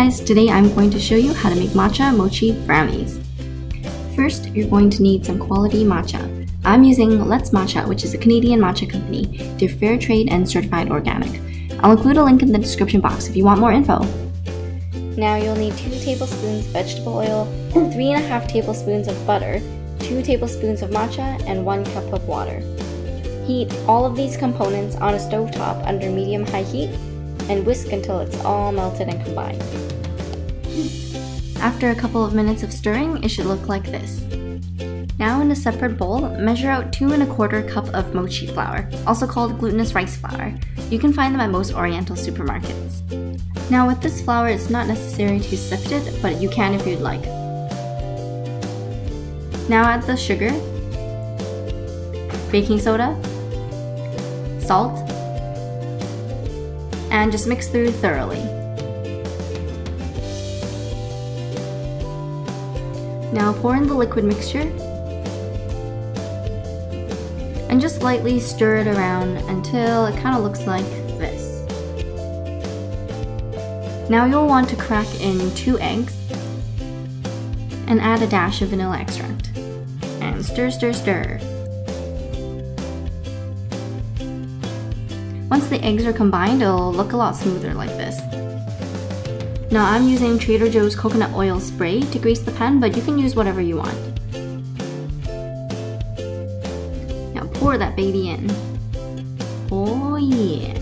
Today I'm going to show you how to make matcha mochi brownies. First, you're going to need some quality matcha. I'm using Let's Matcha, which is a Canadian matcha company. They're fair trade and certified organic. I'll include a link in the description box if you want more info. Now you'll need 2 tablespoons of vegetable oil, 3.5 tablespoons of butter, 2 tablespoons of matcha, and 1 cup of water. Heat all of these components on a stove top under medium-high heat and whisk until it's all melted and combined. After a couple of minutes of stirring, it should look like this. Now in a separate bowl, measure out two and a quarter cup of mochi flour, also called glutinous rice flour. You can find them at most oriental supermarkets. Now with this flour, it's not necessary to sift it, but you can if you'd like. Now add the sugar, baking soda, salt, and just mix through thoroughly. Now pour in the liquid mixture and just lightly stir it around until it kind of looks like this. Now you'll want to crack in two eggs and add a dash of vanilla extract. And stir, stir, stir. Once the eggs are combined, it'll look a lot smoother like this. Now I'm using Trader Joe's coconut oil spray to grease the pan, but you can use whatever you want. Now pour that baby in. Oh yeah.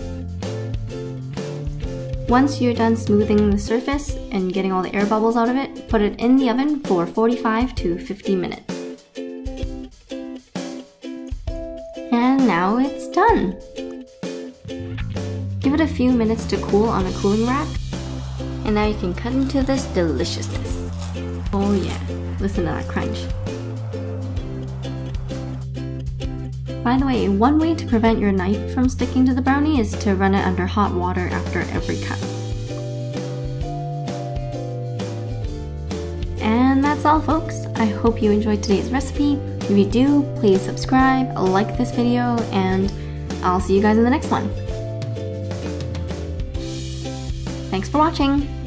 Once you're done smoothing the surface and getting all the air bubbles out of it, put it in the oven for 45 to 50 minutes. And now it's done. Give it a few minutes to cool on a cooling rack and now you can cut into this deliciousness. Oh yeah, listen to that crunch. By the way, one way to prevent your knife from sticking to the brownie is to run it under hot water after every cut. And that's all folks. I hope you enjoyed today's recipe. If you do, please subscribe, like this video, and I'll see you guys in the next one. Thanks for watching!